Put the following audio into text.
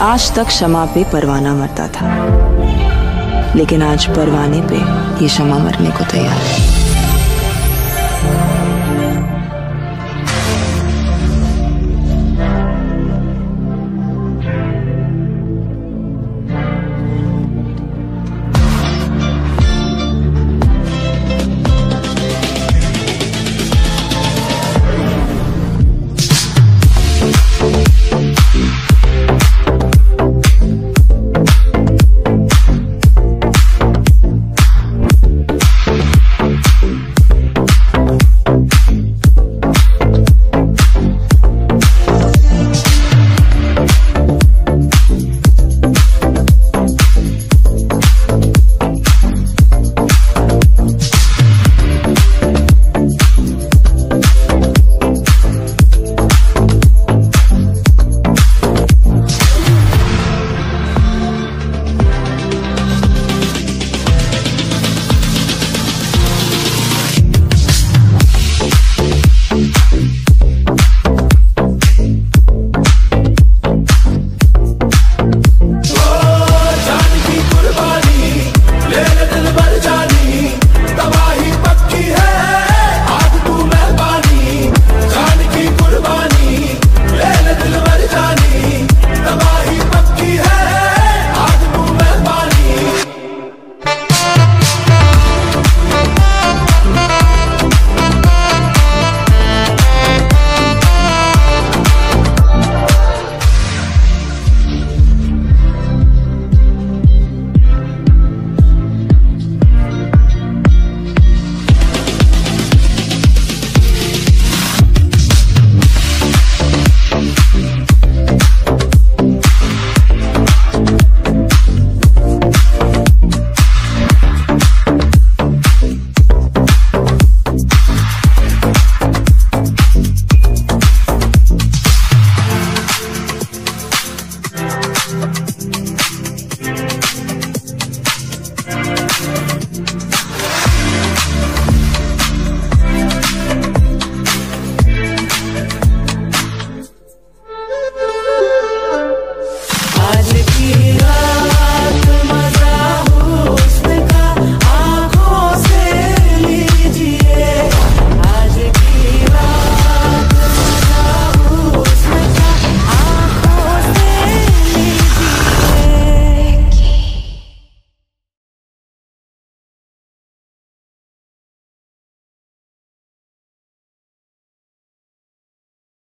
आज तक शमा पे परवाना मरता था। लेकिन आज परवाने पे ये शमा मरने को तैयार है।